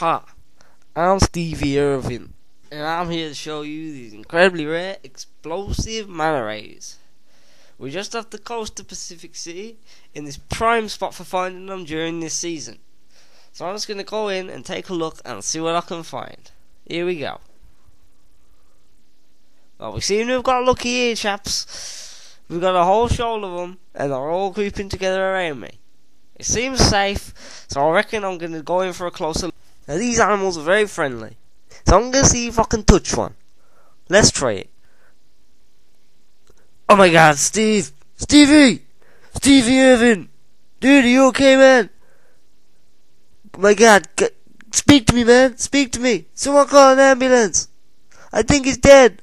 I'm Stevie Irvin, and I'm here to show you these incredibly rare explosive manta rays. We're just off the coast of Pacific City in this prime spot for finding them during this season. So I'm just going to go in and take a look and see what I can find. Here we go. Well, we seem to have got lucky here, chaps. We've got a whole shoal of them, and they're all grouping together around me. It seems safe, so I reckon I'm going to go in for a closer look. Now these animals are very friendly. So I'm gonna see if I can touch one. Let's try it. Oh my god, Steve! Stevie! Stevie Irvin! Dude, are you okay, man? Oh my god, speak to me, man! Speak to me! Someone call an ambulance! I think he's dead!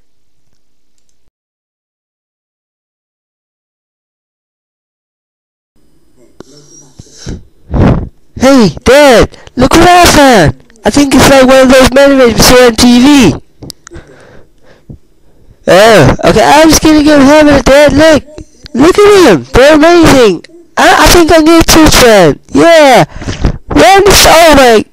Hey, Dad! Look what found! I think it's like one of those memories we see on TV. Oh, okay, I'm just gonna give him a Dad. Look! Look at him, They're amazing! I, I think I'm gonna teach one! Yeah! Run this, oh my...